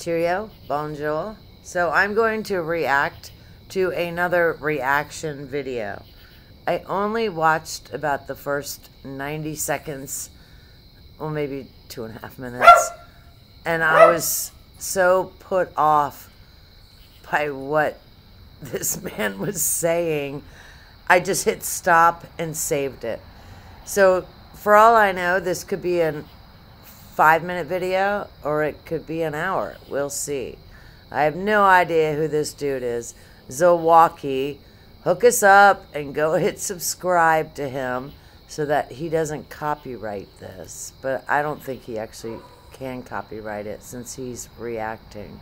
Cheerio, bonjour. So I'm going to react to another reaction video. I only watched about the first 90 seconds, well, maybe two and a half minutes, and I was so put off by what this man was saying. I just hit stop and saved it. So, for all I know, this could be a five minute video or it could be an hour. We'll see. I have no idea who this dude is. Zawaki, hook us up and go hit subscribe to him so that he doesn't copyright this. But I don't think he actually can copyright it since he's reacting.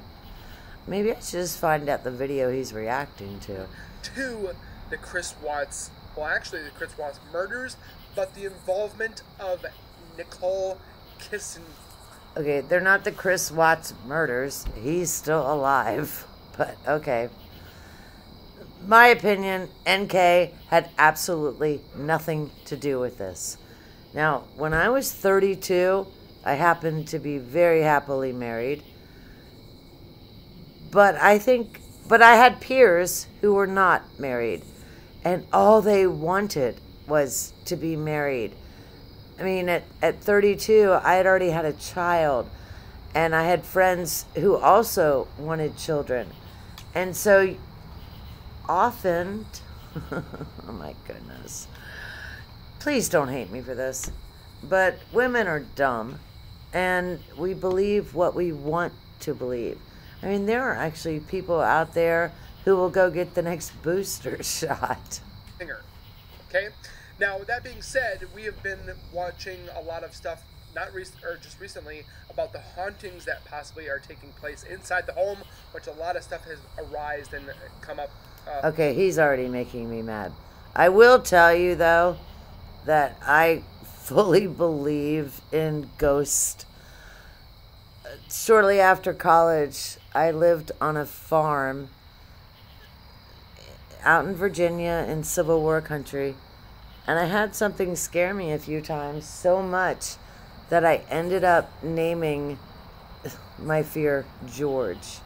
Maybe I should just find out the video he's reacting to. To the Chris Watts, well, actually, the Chris Watts murders, but the involvement of Nicole Kissen. Okay, they're not the Chris Watts murders. He's still alive. But okay. My opinion, NK had absolutely nothing to do with this. Now, when I was 32, I happened to be very happily married. But I think, but I had peers who were not married. And all they wanted was to be married. I mean, at, at 32, I had already had a child, and I had friends who also wanted children. And so often, oh my goodness, please don't hate me for this, but women are dumb, and we believe what we want to believe. I mean, there are actually people out there who will go get the next booster shot. Singer, Okay? Now, with that being said, we have been watching a lot of stuff, not recent or just recently, about the hauntings that possibly are taking place inside the home, which a lot of stuff has arisen and come up. Uh, okay, he's already making me mad. I will tell you though that I fully believe in ghosts. Shortly after college, I lived on a farm out in Virginia in Civil War country and I had something scare me a few times so much that I ended up naming my fear George.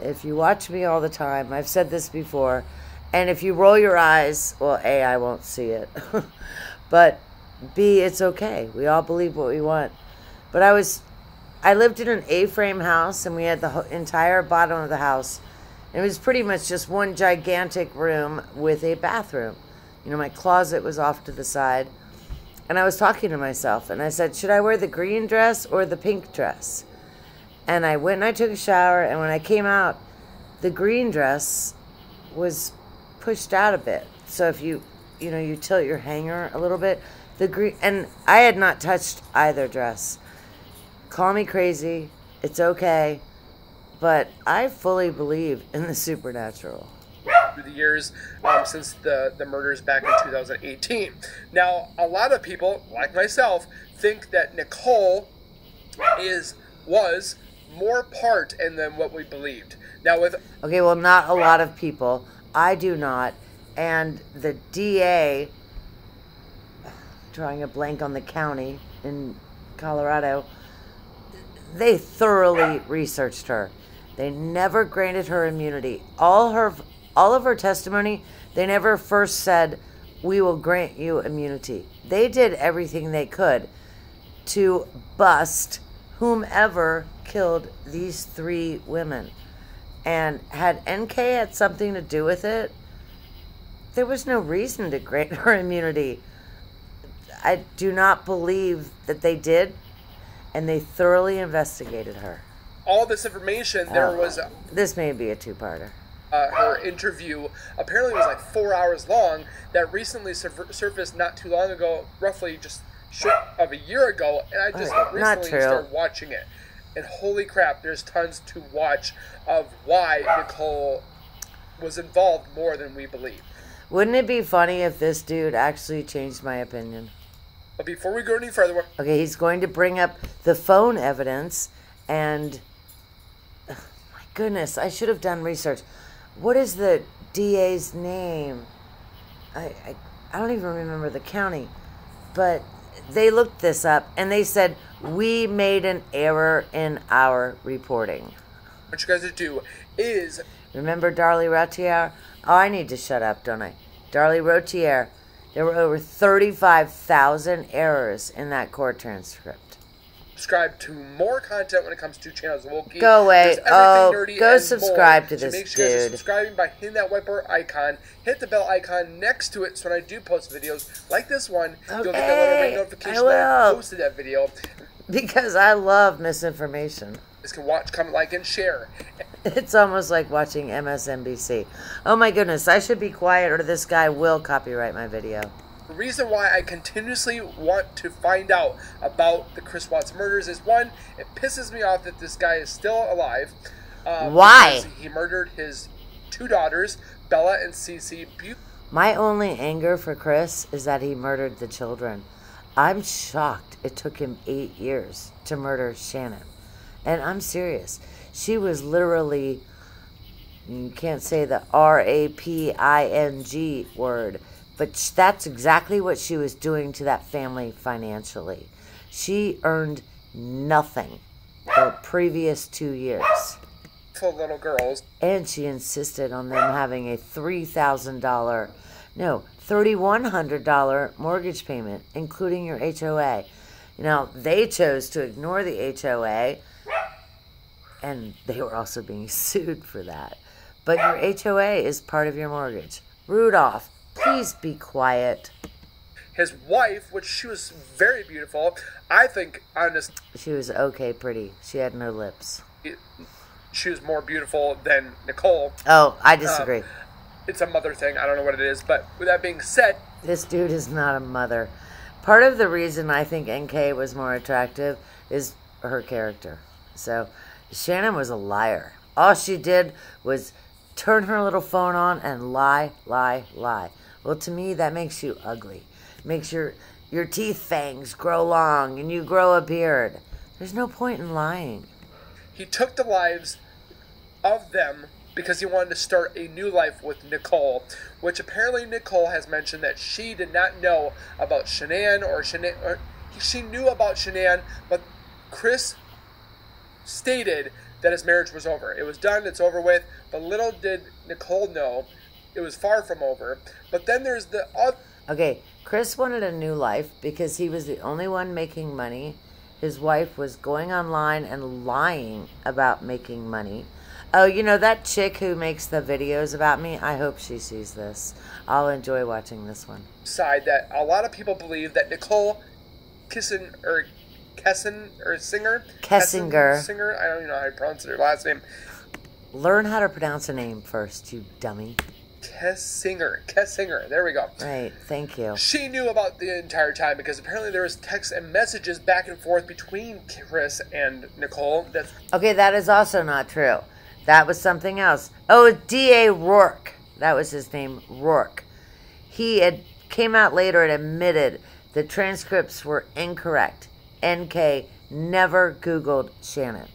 If you watch me all the time, I've said this before, and if you roll your eyes, well, A, I won't see it. but B, it's okay. We all believe what we want. But I was, I lived in an A frame house, and we had the entire bottom of the house. It was pretty much just one gigantic room with a bathroom. You know, my closet was off to the side. And I was talking to myself and I said, Should I wear the green dress or the pink dress? And I went and I took a shower. And when I came out, the green dress was pushed out a bit. So if you, you know, you tilt your hanger a little bit, the green, and I had not touched either dress. Call me crazy. It's okay. But I fully believe in the supernatural through the years um, since the, the murders back in 2018. Now, a lot of people, like myself, think that Nicole is was more part in than what we believed. Now, with okay, well, not a lot of people. I do not, and the DA, drawing a blank on the county in Colorado, they thoroughly researched her. They never granted her immunity. All her all of her testimony, they never first said, We will grant you immunity. They did everything they could to bust whomever killed these three women. And had NK had something to do with it, there was no reason to grant her immunity. I do not believe that they did, and they thoroughly investigated her. All this information, there oh, was. A- this may be a two parter uh, her interview apparently was like four hours long that recently sur- surfaced not too long ago, roughly just short of a year ago, and I just recently started watching it. And holy crap, there's tons to watch of why Nicole was involved more than we believe. Wouldn't it be funny if this dude actually changed my opinion? But before we go any further, okay, he's going to bring up the phone evidence, and oh, my goodness, I should have done research what is the DA's name? I, I, I don't even remember the county, but they looked this up and they said we made an error in our reporting. What you guys to do is remember Darlie Routier? Oh, I need to shut up, don't I? Darlie Routier. There were over thirty-five thousand errors in that court transcript subscribe to more content when it comes to channels Wokey. Go away. Oh, go subscribe more. to this so make sure dude. You're subscribing by hitting that white bar icon. Hit the bell icon next to it so when I do post videos like this one, okay. you'll get that little ring notification I that I posted that video. Because I love misinformation. Just can watch, comment, like, and share. It's almost like watching MSNBC. Oh my goodness, I should be quiet or this guy will copyright my video. The reason why I continuously want to find out about the Chris Watts murders is one, it pisses me off that this guy is still alive. Um, why? He murdered his two daughters, Bella and Cece. My only anger for Chris is that he murdered the children. I'm shocked it took him eight years to murder Shannon. And I'm serious. She was literally, you can't say the R A P I N G word but that's exactly what she was doing to that family financially. She earned nothing the previous two years. For little girls. And she insisted on them having a $3,000, no, $3,100 mortgage payment, including your HOA. Now, they chose to ignore the HOA, and they were also being sued for that. But your HOA is part of your mortgage. Rudolph, Please be quiet. His wife, which she was very beautiful, I think honest. She was okay, pretty. She had no lips. she was more beautiful than Nicole. Oh, I disagree. Um, it's a mother thing. I don't know what it is, but with that being said, this dude is not a mother. Part of the reason I think NK was more attractive is her character. So Shannon was a liar. All she did was turn her little phone on and lie, lie, lie. Well, to me, that makes you ugly. Makes your your teeth fangs grow long and you grow a beard. There's no point in lying. He took the lives of them because he wanted to start a new life with Nicole, which apparently Nicole has mentioned that she did not know about Shanann or Shanann. Or she knew about Shanann, but Chris stated that his marriage was over. It was done, it's over with. But little did Nicole know it was far from over. But then there's the other. Okay, Chris wanted a new life because he was the only one making money. His wife was going online and lying about making money. Oh, you know that chick who makes the videos about me? I hope she sees this. I'll enjoy watching this one. Side that a lot of people believe that Nicole Kissen or Kessen or Singer Kessinger Singer I don't even know how to pronounce her last name. Learn how to pronounce a name first, you dummy. Kessinger. Kessinger. There we go. Right. Thank you. She knew about the entire time because apparently there was texts and messages back and forth between Chris and Nicole. That's okay. That is also not true. That was something else. Oh, D.A. Rourke. That was his name, Rourke. He had came out later and admitted the transcripts were incorrect. NK never Googled Shannan.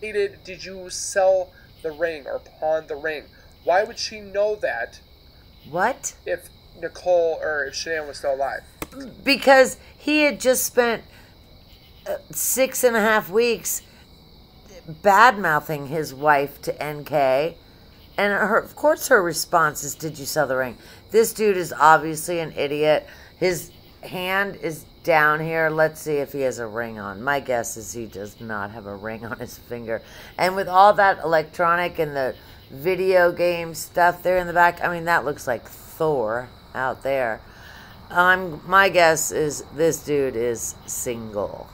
Did you sell the ring or pawn the ring? Why would she know that? What? If Nicole or if Shanann was still alive? Because he had just spent uh, six and a half weeks bad mouthing his wife to NK. And her, of course, her response is, Did you sell the ring? This dude is obviously an idiot. His hand is down here. Let's see if he has a ring on. My guess is he does not have a ring on his finger. And with all that electronic and the video game stuff there in the back. I mean, that looks like Thor out there. Um, my guess is this dude is single.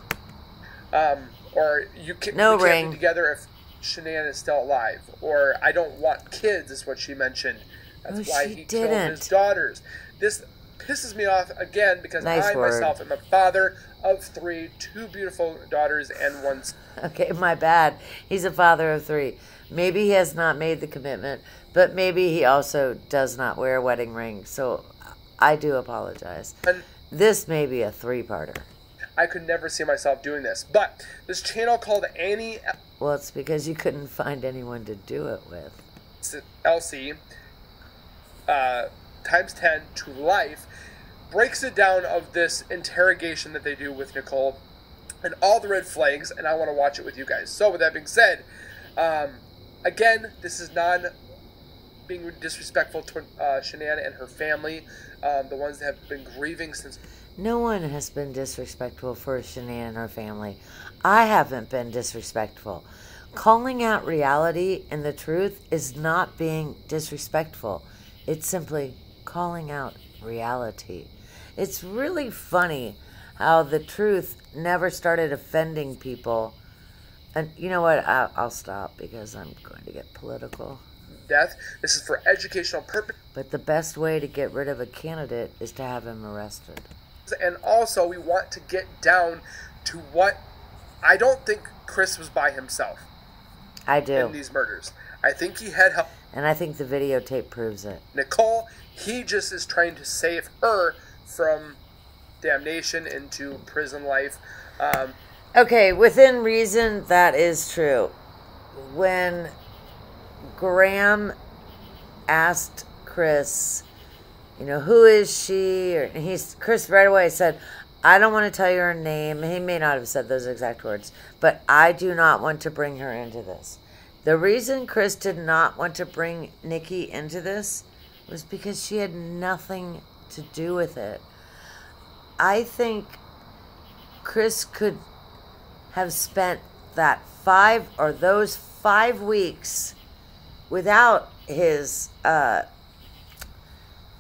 Um, or you can no ring can't be together if Shanann is still alive. Or I don't want kids is what she mentioned. That's why he didn't. killed his daughters. This pisses me off again because nice I word. myself am a father of three, two beautiful daughters and one. Okay, my bad. He's a father of three. Maybe he has not made the commitment, but maybe he also does not wear a wedding ring. So I do apologize. And this may be a three-parter. I could never see myself doing this, but this channel called Annie. Well, it's because you couldn't find anyone to do it with. Elise uh, times ten to life breaks it down of this interrogation that they do with Nicole and all the red flags, and I want to watch it with you guys. So, with that being said, um, again, this is non being disrespectful to uh, Shanann and her family, um, the ones that have been grieving since. No one has been disrespectful for Shanann and her family. I haven't been disrespectful. Calling out reality and the truth is not being disrespectful. It's simply calling out reality. It's really funny how the truth never started offending people. And you know what? I'll, I'll stop because I'm going to get political. Death. This is for educational purpose. But the best way to get rid of a candidate is to have him arrested. And also, we want to get down to what I don't think Chris was by himself. I do. In these murders. I think he had help. And I think the videotape proves it. Nicole, he just is trying to save her from damnation into prison life. Um, okay, within reason, that is true. When Grahm asked Chris, you know, who is she? Or he's Chris right away said, I don't want to tell you her name. He may not have said those exact words, but I do not want to bring her into this. The reason Chris did not want to bring Nikki into this was because she had nothing to do with it. I think Chris could have spent that five or those five weeks without his uh,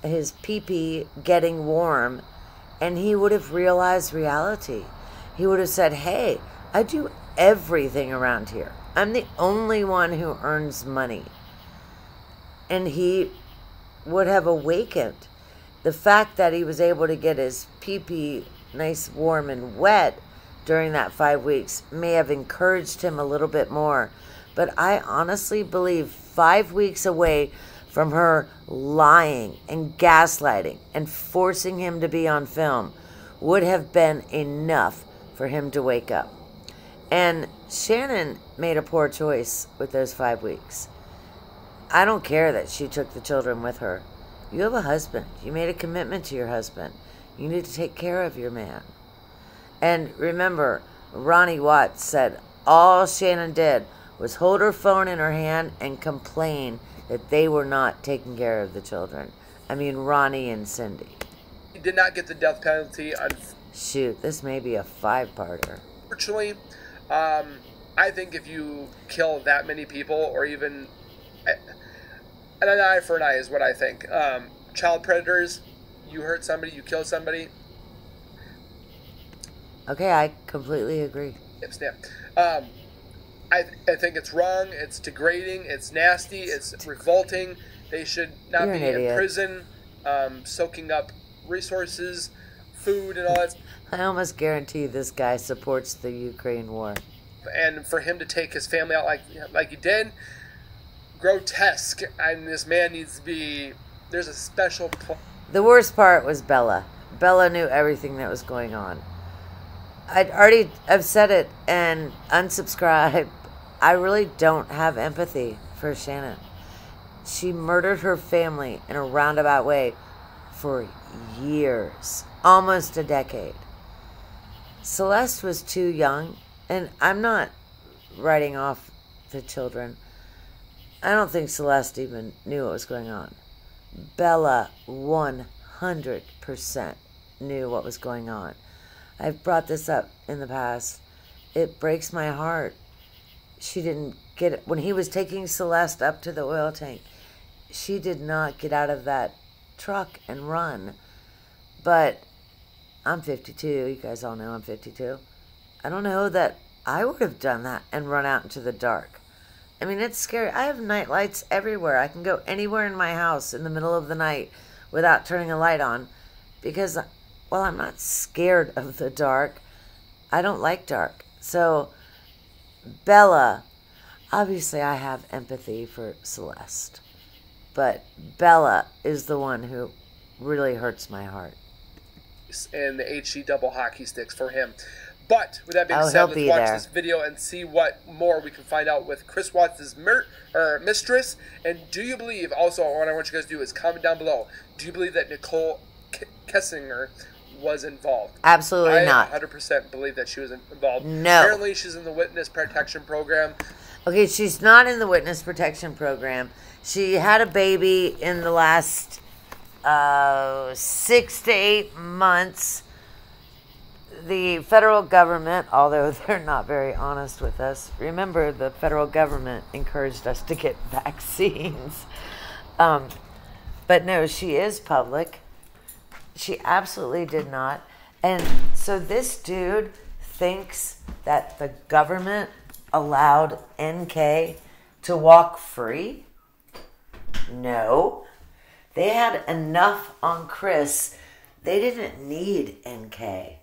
his pee getting warm, and he would have realized reality. He would have said, "Hey, I do everything around here. I'm the only one who earns money," and he would have awakened the fact that he was able to get his pee nice, warm, and wet during that five weeks may have encouraged him a little bit more. But I honestly believe five weeks away from her lying and gaslighting and forcing him to be on film would have been enough for him to wake up. And Shannon made a poor choice with those five weeks. I don't care that she took the children with her. You have a husband. You made a commitment to your husband. You need to take care of your man. And remember, Ronnie Watts said all Shannon did was hold her phone in her hand and complain that they were not taking care of the children. I mean, Ronnie and Cindy. He did not get the death penalty. On... Shoot, this may be a five-parter. Fortunately, um, I think if you kill that many people, or even an eye for an eye is what I think. Um, child predators, you hurt somebody, you kill somebody. Okay, I completely agree. Yep, snap. Um, I, I think it's wrong. It's degrading. It's nasty. It's revolting. They should not You're be in prison, um, soaking up resources, food, and all that. I almost guarantee this guy supports the Ukraine war. And for him to take his family out like like he did, grotesque, and this man needs to be. There's a special. The worst part was Bella. Bella knew everything that was going on. I'd already I've said it and unsubscribe. I really don't have empathy for Shannon. She murdered her family in a roundabout way for years, almost a decade. Celeste was too young, and I'm not writing off the children. I don't think Celeste even knew what was going on. Bella 100% knew what was going on. I've brought this up in the past. It breaks my heart. She didn't get it. When he was taking Celeste up to the oil tank, she did not get out of that truck and run. But I'm 52. You guys all know I'm 52. I don't know that I would have done that and run out into the dark. I mean, it's scary. I have night lights everywhere. I can go anywhere in my house in the middle of the night without turning a light on because, well, I'm not scared of the dark. I don't like dark. So, Bella, obviously, I have empathy for Celeste, but Bella is the one who really hurts my heart. And the HG double hockey sticks for him. But with that being oh, said, let's watch there. this video and see what more we can find out with Chris Watts' mer- or mistress. And do you believe? Also, what I want you guys to do is comment down below. Do you believe that Nicole Kessinger was involved. Absolutely I not. 100% believe that she was involved. No. Apparently, she's in the witness protection program. Okay, she's not in the witness protection program. She had a baby in the last uh, six to eight months. The federal government, although they're not very honest with us, remember the federal government encouraged us to get vaccines. Um, but no, she is public. She absolutely did not. And so this dude thinks that the government allowed NK to walk free? No. They had enough on Chris. They didn't need NK.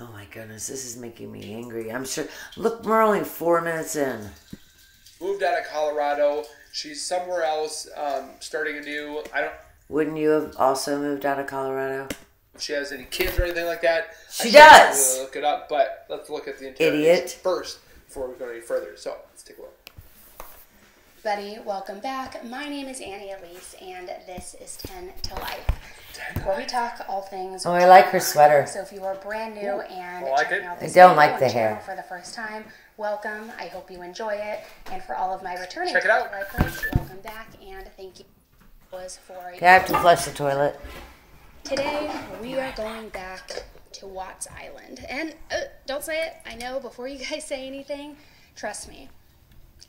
Oh my goodness, this is making me angry. I'm sure. Look, we're only four minutes in. Moved out of Colorado. She's somewhere else, um, starting a new. I don't. Wouldn't you have also moved out of Colorado? If she has any kids or anything like that. She does. Really look it up, but let's look at the idiot first before we go any further. So let's take a look. Buddy, welcome back. My name is Annie Elise, and this is 10 to Life, where we talk all things. Oh, I like her sweater. So if you are brand new and I like checking it. out this I don't like the channel hair. for the first time, welcome. I hope you enjoy it. And for all of my returning Check it out. lifers, welcome back, and thank you was for a Okay, I have to flush the toilet. Today, we are going back to Watts Island. And uh, don't say it, I know, before you guys say anything, trust me.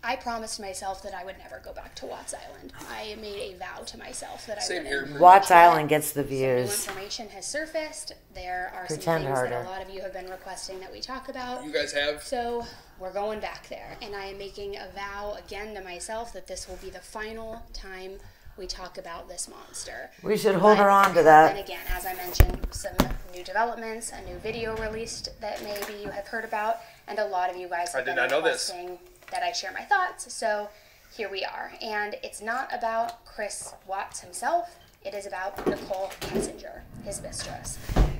I promised myself that I would never go back to Watts Island. I made a vow to myself that I wouldn't. here. Watts Try it. Island gets the Some new views. information has surfaced. There are Pretend some things harder. that a lot of you have been requesting that we talk about. You guys have. So we're going back there, and I am making a vow again to myself that this will be the final time we talk about this monster. We should hold her on to that. And again, as I mentioned, some new developments, a new video released that maybe you have heard about, and a lot of you guys have I did been not know this. requesting that I share my thoughts. So here we are, and it's not about Chris Watts himself. It is about Nicole Kessinger, his mistress.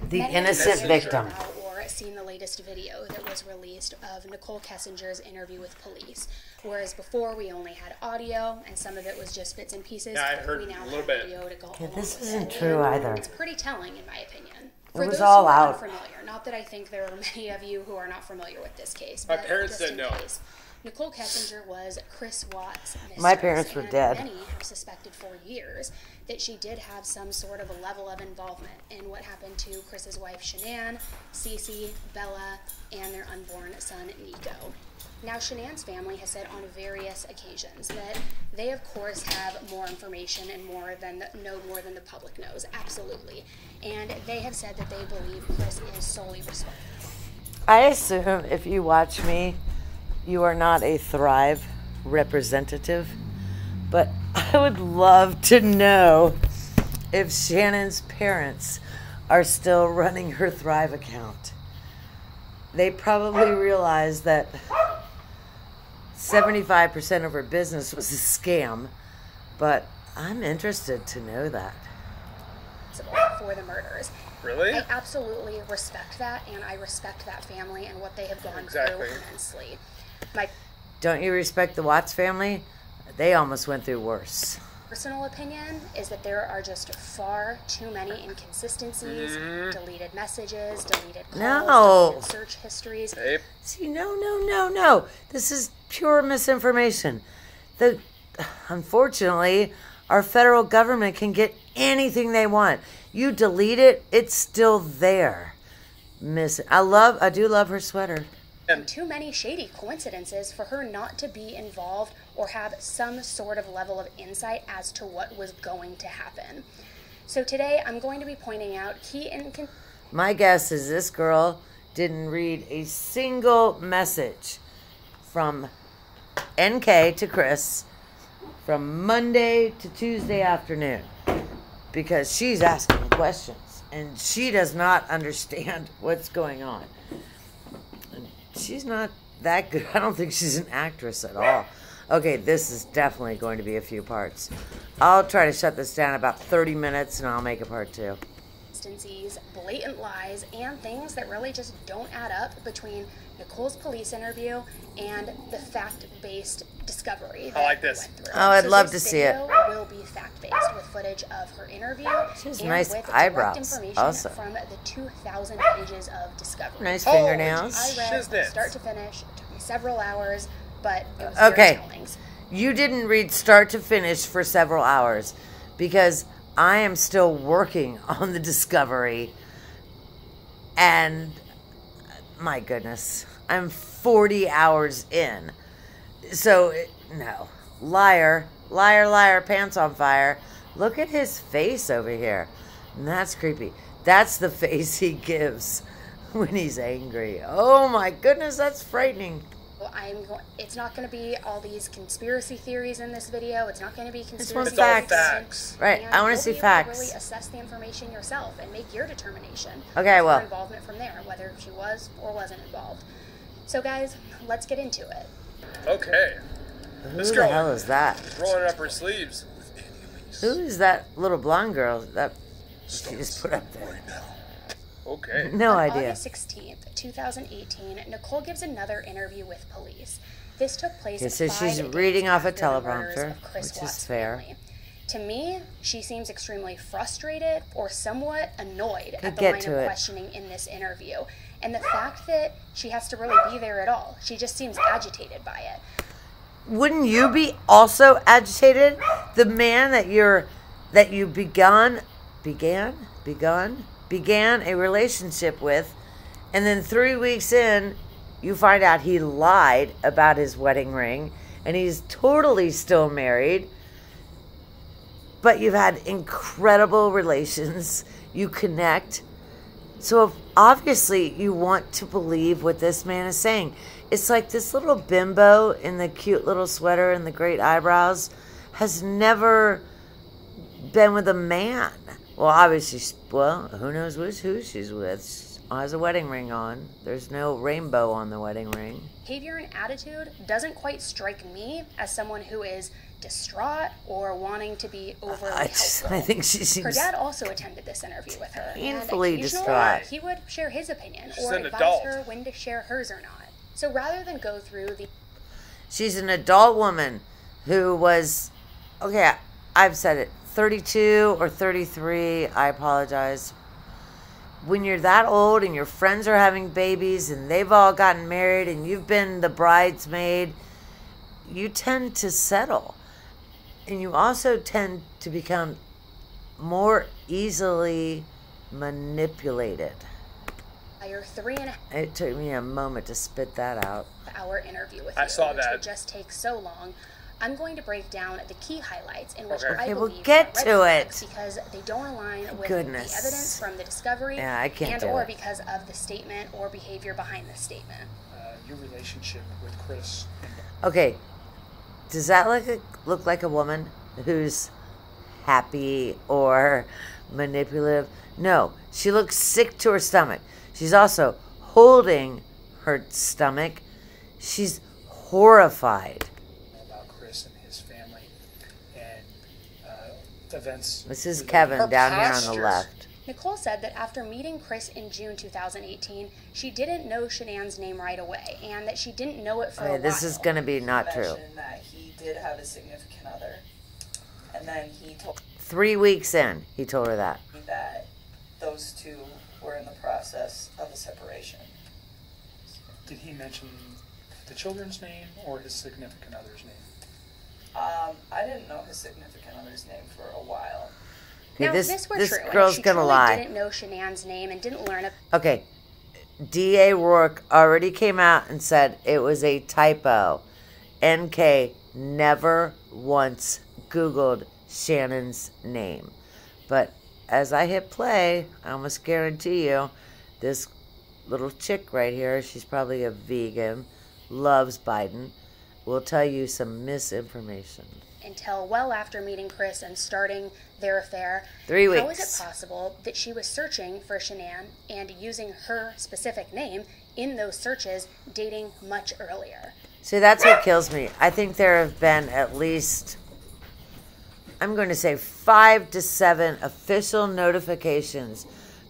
The Many of you innocent have victim. Or seen the latest video that was released of Nicole Kessinger's interview with police. Whereas before we only had audio and some of it was just bits and pieces. Yeah, I heard we now a little bit. video to go Yeah, this isn't it. true And either. It's pretty telling in my opinion. It was those all who are out. Unfamiliar, not that I think there are many of you who are not familiar with this case. My but parents just didn't in know. case. Nicole Kessinger was Chris Watts' mistress. My parents were and dead. Many have suspected for years that she did have some sort of a level of involvement in what happened to Chris's wife Shanann, Cece, Bella, and their unborn son Nico. Now, Shanann's family has said on various occasions that they, of course, have more information and more than the, know more than the public knows. Absolutely, and they have said that they believe Chris is solely responsible. I assume if you watch me, you are not a Thrive representative, but I would love to know if Shannon's parents are still running her Thrive account. They probably realized that 75% of her business was a scam, but I'm interested to know that. for the murders. Really? I absolutely respect that, and I respect that family and what they have gone Exactly. through immensely. My Don't you respect the Watts family? They almost went through worse. personal opinion is that there are just far too many inconsistencies, mm-hmm. deleted messages, deleted calls, No. deleted search histories. Hey, See, no, no, no, no. This is pure misinformation. The unfortunately, our federal government can get anything they want. You delete it, it's still there. Miss I love I do love her sweater. And too many shady coincidences for her not to be involved or have some sort of level of insight as to what was going to happen. So today I'm going to be pointing out key incon- My guess is this girl didn't read a single message from NK to Chris from Monday to Tuesday afternoon because she's asking questions and she does not understand what's going on. She's not that good. I don't think she's an actress at all. Okay, this is definitely going to be a few parts. I'll try to shut this down about 30 minutes and I'll make a part two. inconsistencies, blatant lies, and things that really just don't add up between Nicole's police interview and the fact based discovery. I like this. Oh, I'd so love to see it. Will be fact based with footage of her interview she has and nice with eyebrows. information also. from the 2,000 pages of discovery. Nice oh, fingernails. Oh, I read Shiznit. start to finish. It took me several hours, but it was okay. You didn't read start to finish for several hours because I am still working on the discovery, and my goodness, I'm 40 hours in. So, no. Liar, liar, liar, pants on fire. Look at his face over here. And that's creepy. That's the face he gives when he's angry. Oh my goodness, that's frightening. I'm going. It's not going to be all these conspiracy theories in this video. It's not going to be conspiracy facts. facts. Right. And I want to see facts. To really assess the information yourself and make your determination. Okay. Well. Involvement from there, whether she was or wasn't involved. So, guys, let's get into it. Okay. Who this the hell is that? Rolling up her sleeves. Who is that little blonde girl that she just put up there? Okay. No On idea. August 16th, 2018, Nicole gives another interview with police. This took place. Okay, so she's reading off a teleprompter, which Watts is fair. Family. To me, she seems extremely frustrated or somewhat annoyed at the line of it. questioning in this interview. And the fact that she has to really be there at all, she just seems agitated by it. Wouldn't you be also agitated? The man that you're that you begun began begun began a relationship with and then 3 weeks in you find out he lied about his wedding ring and he's totally still married but you've had incredible relations you connect so obviously you want to believe what this man is saying. It's like this little bimbo in the cute little sweater and the great eyebrows has never been with a man. Well, obviously, well, who knows who she's with. She has a wedding ring on. There's no rainbow on the wedding ring. Behavior and attitude doesn't quite strike me as someone who is distraught or wanting to be overly I, just, helpful. I think she seems. Her dad also attended this interview with her. Painfully and distraught. He would share his opinion She's or advise adult. her when to share hers or not. So rather than go through the. She's an adult woman who was. Okay, I've said it. 32 or 33. I apologize. When you're that old and your friends are having babies and they've all gotten married and you've been the bridesmaid, you tend to settle and you also tend to become more easily manipulated. Three and a it took me a moment to spit that out. Hour interview with I you, saw which that. would just take so long. I'm going to break down the key highlights in which okay. I okay, believe we'll get to it because they don't align with Goodness. the evidence from the discovery yeah, I can't and or it. because of the statement or behavior behind the statement. Uh, your relationship with Chris. Okay, does that look look like a woman who's happy or manipulative? No, she looks sick to her stomach. She's also holding her stomach. She's horrified. About Chris and his family and uh, events. This is Kevin down here on the left. Nicole said that after meeting Chris in June 2018, she didn't know Shanann's name right away, and that she didn't know it for okay, a this while. is going to be not true. That he did have a significant other, and then he told. Three weeks in, he told her that. That those two were in the process of a separation. Did he mention the children's name or his significant other's name? Um, I didn't know his significant other's name for a while. Now, this, this, this true, girl's she gonna lie. Didn't know Shanann's name and didn't learn. A- okay, D.A. Rourke already came out and said it was a typo. N.K. never once Googled Shannon's name, but as I hit play, I almost guarantee you, this little chick right here, she's probably a vegan, loves Biden, will tell you some misinformation until well after meeting Chris and starting their affair. Three weeks. How is it possible that she was searching for Shanann and using her specific name in those searches dating much earlier? See, that's what kills me. I think there have been at least, I'm going to say, five to seven official notifications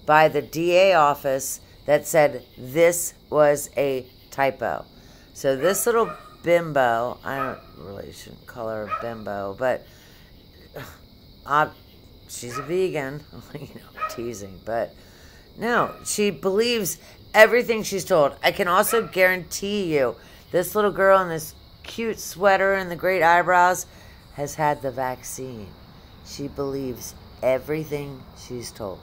by the DA office that said this was a typo. So this little bimbo. I don't really shouldn't call her a bimbo, but uh, she's a vegan. you know, teasing, but no, she believes everything she's told. I can also guarantee you, this little girl in this cute sweater and the great eyebrows has had the vaccine. She believes everything she's told.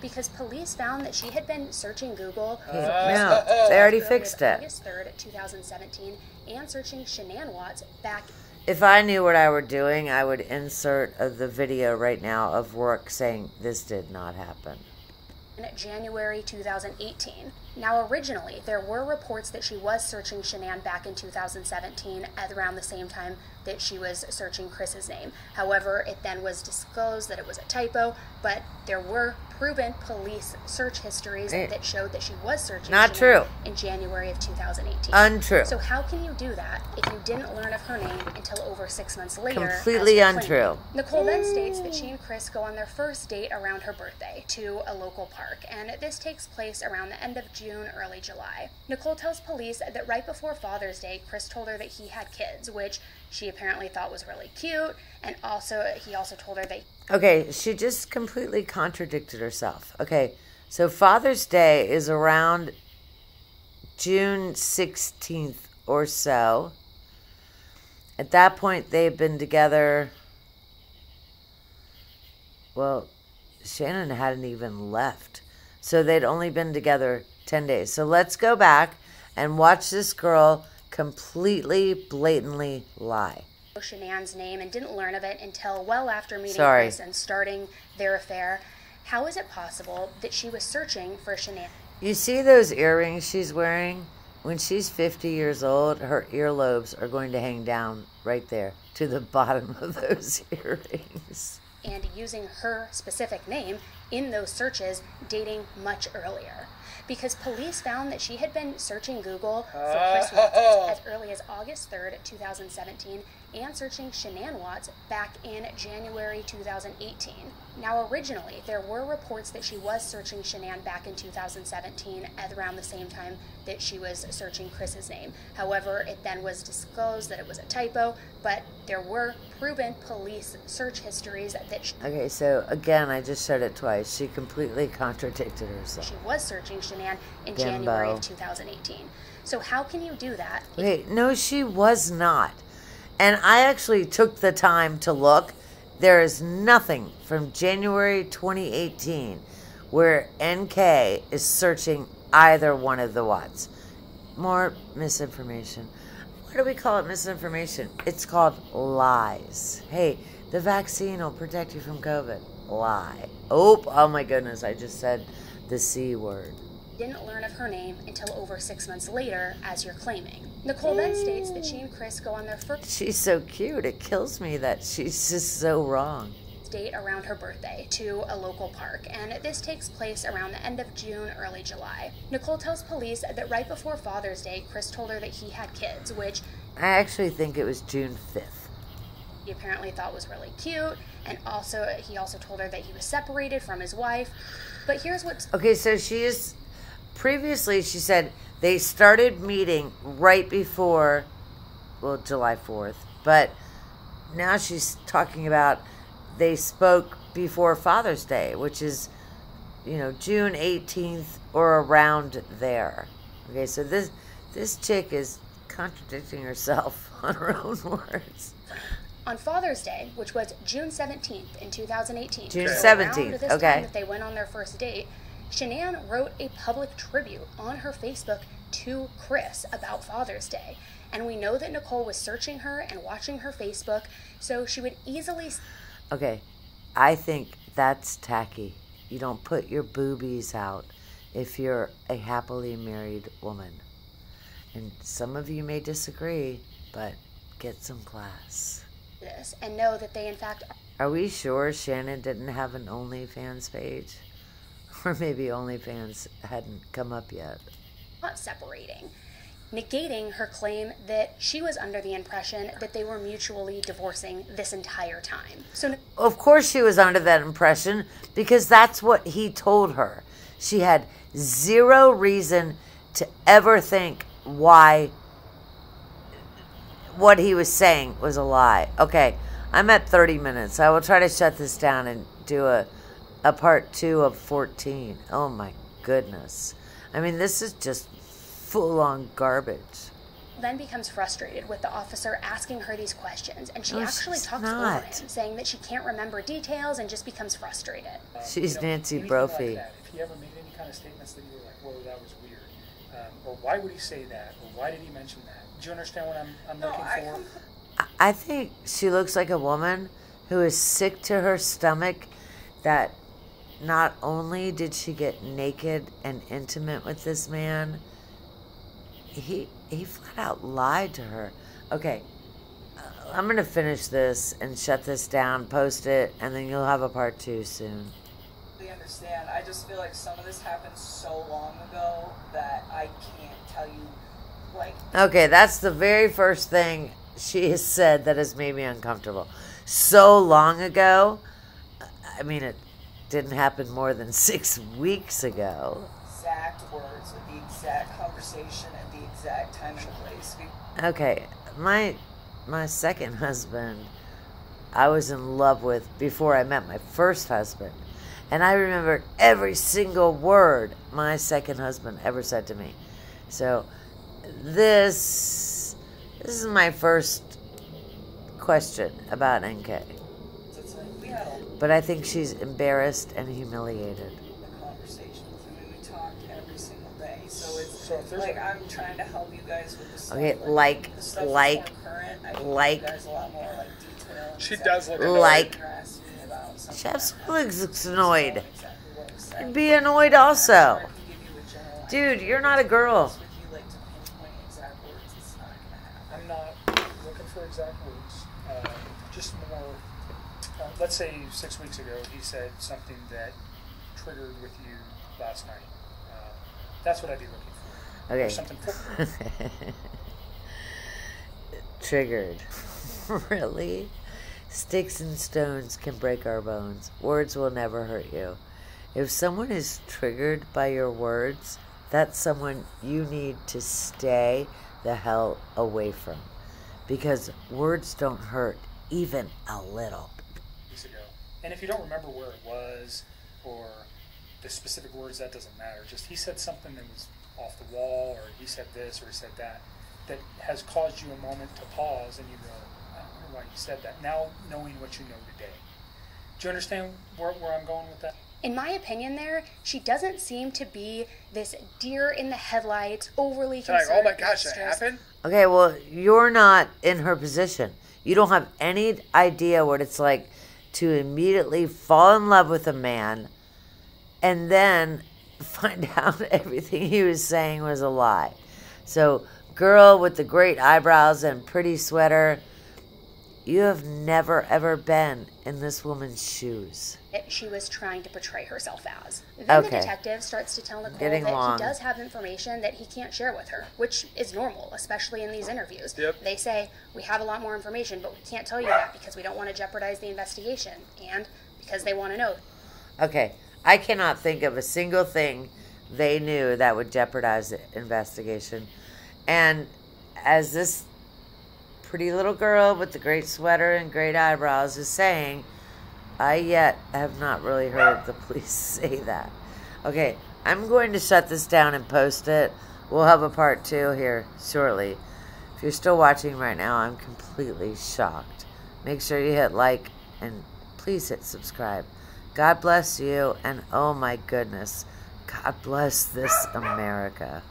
Because police found that she had been searching Google. Uh, no, they already fixed it. August 3rd, 2017, and searching Shanann Watts back. If I knew what I were doing, I would insert uh, the video right now of Rourke saying this did not happen. In January 2018. Now, originally, there were reports that she was searching Shanann back in 2017 at around the same time that she was searching Chris's name. However, it then was disclosed that it was a typo, but there were proven police search histories hey. that showed that she was searching. Not true. In January of 2018. Untrue. So how can you do that if you didn't learn of her name until over six months later? Completely untrue. Nicole then states that she and Chris go on their first date around her birthday to a local park, and this takes place around the end of June, early July. Nicole tells police that right before Father's Day, Chris told her that he had kids, which she apparently thought was really cute, and also he also told her that. Okay, she just completely contradicted herself. Okay, so Father's Day is around June 16th or so. At that point, they've been together. Well, Shannon hadn't even left. So they'd only been together 10 days. So let's go back and watch this girl completely, blatantly lie. Shanann's name and didn't learn of it until well after meeting Sorry. Chris and starting their affair. How is it possible that she was searching for Shanann? You see those earrings she's wearing? When she's 50 years old, her earlobes are going to hang down right there to the bottom of those earrings. And using her specific name in those searches dating much earlier because police found that she had been searching Google for oh. Chris Watts as early as August 3rd, 2017, and searching Shanann Watts back in January 2018. Now, originally, there were reports that she was searching Shanann back in 2017 at around the same time that she was searching Chris's name. However, it then was disclosed that it was a typo, but there were proven police search histories that. She, okay, so again, I just said it twice. She completely contradicted herself. She was searching Shanann in. January of 2018. So, how can you do that? Wait, no, she was not. And I actually took the time to look. There is nothing from January 2018 where NK is searching either one of the Watts. More misinformation. What do we call it misinformation? It's called lies. Hey, the vaccine will protect you from COVID. Lie. Oh, oh my goodness, I just said the C word didn't learn of her name until over six months later, as you're claiming. Nicole then states that she and Chris go on their first. She's so cute. It kills me that she's just so wrong. Date around her birthday to a local park, and this takes place around the end of June, early July. Nicole tells police that right before Father's Day, Chris told her that he had kids, which I actually think it was June 5th. He apparently thought was really cute, and also he also told her that he was separated from his wife. But here's what's okay. So she is previously she said they started meeting right before well July 4th but now she's talking about they spoke before Father's Day which is you know June 18th or around there okay so this this chick is contradicting herself on her own words on Father's Day, which was June 17th in 2018. June 17th, okay. that they went on their first date, Shanann wrote a public tribute on her Facebook to Chris about Father's Day. And we know that Nicole was searching her and watching her Facebook, so she would easily. Okay, I think that's tacky. You don't put your boobies out if you're a happily married woman. And some of you may disagree, but get some class. This and know that they, in fact. Are we sure Shannon didn't have an OnlyFans page? Or maybe OnlyFans hadn't come up yet. Not separating, negating her claim that she was under the impression that they were mutually divorcing this entire time. So, of course, she was under that impression because that's what he told her. She had zero reason to ever think why what he was saying was a lie. Okay, I'm at 30 minutes. I will try to shut this down and do a, a part two of 14. Oh my goodness. I mean, this is just full on garbage. Then becomes frustrated with the officer asking her these questions, and she no, actually talks not. over him, saying that she can't remember details and just becomes frustrated. Um, she's you know, Nancy Brophy. Like if he ever made any kind of statements that you were like, "Whoa, that was weird," um, or "Why would he say that?" or "Why did he mention that?" Do you understand what I'm, I'm no, looking I, for? I think she looks like a woman who is sick to her stomach that not only did she get naked and intimate with this man, he he flat out lied to her. Okay, uh, I'm gonna finish this and shut this down, post it, and then you'll have a part two soon. I understand. I just feel like some of this happened so long ago that I can't tell you, like. Okay, that's the very first thing she has said that has made me uncomfortable. So long ago. I mean, it didn't happen more than six weeks ago. Exact words, with the exact conversation, at the exact time and place. Okay, my my second husband, I was in love with before I met my first husband, and I remember every single word my second husband ever said to me. So, this this is my first question about NK. But I think she's embarrassed and humiliated. So like I'm trying to help you guys with the stuff. Okay, like, like, like, she does look like. She absolutely looks annoyed. And be annoyed also. Dude, you're not a girl. I'm not looking for exact words. Uh, just more uh, let's say six weeks ago he said something that triggered with you last night. Uh, that's what I'd be looking for. Okay. Or something. triggered. really? Sticks and stones can break our bones. Words will never hurt you. If someone is triggered by your words, that's someone you need to stay the hell away from. Because words don't hurt even a little. And if you don't remember where it was or the specific words, that doesn't matter. Just he said something that was off the wall, or he said this, or he said that, that has caused you a moment to pause and you go, I don't know why you said that. Now knowing what you know today. Do you understand where, where I'm going with that? In my opinion, there, she doesn't seem to be this deer in the headlights, overly concerned. Like, oh my gosh, it happened? Okay, well, you're not in her position. You don't have any idea what it's like to immediately fall in love with a man and then find out everything he was saying was a lie. So, girl with the great eyebrows and pretty sweater, you have never ever been in this woman's shoes eh, she was trying to portray herself as. Then okay. the detective starts to tell Nicole Getting that long. he does have information that he can't share with her, which is normal, especially in these interviews. Yep. They say, We have a lot more information, but we can't tell you that because we don't want to jeopardize the investigation and because they want to know. Okay. I cannot think of a single thing they knew that would jeopardize the investigation. And as this pretty little girl with the great sweater and great eyebrows is saying, I yet have not really heard the police say that. Okay, I'm going to shut this down and post it. We'll have a part two here shortly. If you're still watching right now, I'm completely shocked. Make sure you hit like and please hit subscribe. God bless you, and oh my goodness, God bless this America.